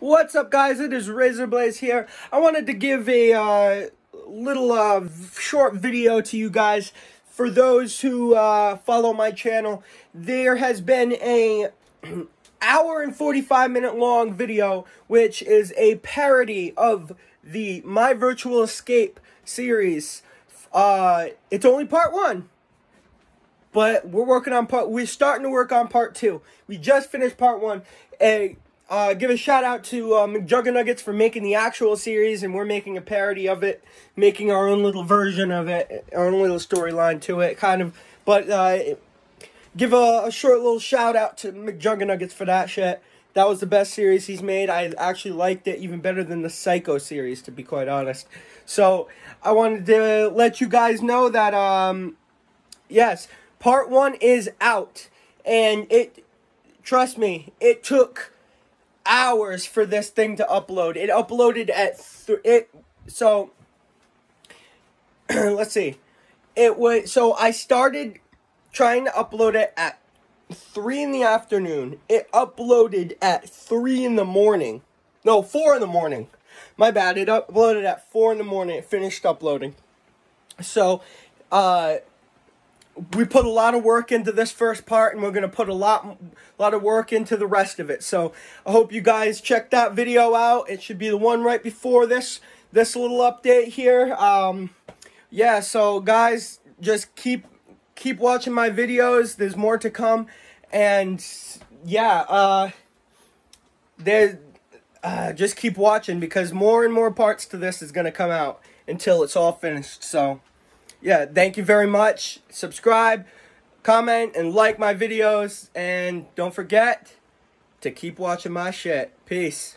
What's up, guys? It is Razorblaze here. I wanted to give a uh, little uh, short video to you guys. For those who uh, follow my channel, there has been a hour and 45 minute long video, which is a parody of the My Virtual Escape series. Uh, it's only part one. But we're working on part. We're starting to work on part two. We just finished part one. A uh, give a shout out to uh, McJuggernuggets for making the actual series, and we're making a parody of it, making our own little version of it, our own little storyline to it, kind of. But uh, give a, a, short little shout out to McJuggernuggets for that shit. That was the best series he's made. I actually liked it even better than the Psycho series, to be quite honest. So I wanted to let you guys know that, um, yes, part one is out, and it. Trust me, it took hours for this thing to upload. It uploaded at it so let's see. It was so I started trying to upload it at 3 in the afternoon. It uploaded at 3 in the morning. No, 4 in the morning. My bad. It uploaded at 4 in the morning. It finished uploading. So, uh we put a lot of work into this first part and we're going to put a lot a lot of work into the rest of it. So i hope you guys check that video out. It should be the one right before this this little update here. Um yeah so guys just keep keep watching my videos. There's more to come. And yeah uh there uh, just keep watching because more and more parts to this is going to come out until it's all finished so yeah, thank you very much. Subscribe, comment, and like my videos. And don't forget to keep watching my shit. Peace.